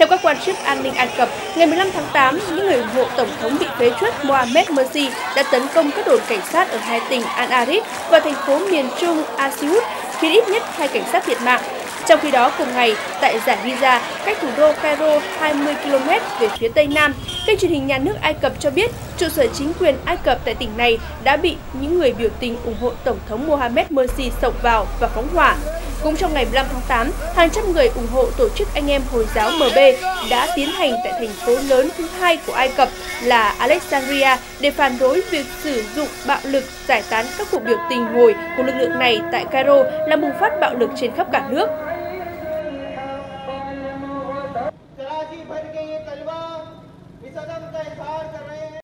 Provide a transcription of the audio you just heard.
Theo các quan chức an ninh Ai Cập, ngày 15 tháng 8, những người ủng hộ Tổng thống bị phế truất Mohamed Morsi đã tấn công các đồn cảnh sát ở hai tỉnh Al-Arif và thành phố miền trung Asiut, khiến ít nhất hai cảnh sát thiệt mạng. Trong khi đó, cùng ngày, tại giải Giza, cách thủ đô Cairo 20 km về phía tây nam, kênh truyền hình nhà nước Ai Cập cho biết trụ sở chính quyền Ai Cập tại tỉnh này đã bị những người biểu tình ủng hộ Tổng thống Mohamed Morsi sộc vào và phóng hỏa. Cũng trong ngày 15 tháng 8, hàng trăm người ủng hộ tổ chức Anh em Hồi giáo MB đã tiến hành tại thành phố lớn thứ hai của Ai Cập là Alexandria để phản đối việc sử dụng bạo lực giải tán các cuộc biểu tình ngồi của lực lượng này tại Cairo làm bùng phát bạo lực trên khắp cả nước.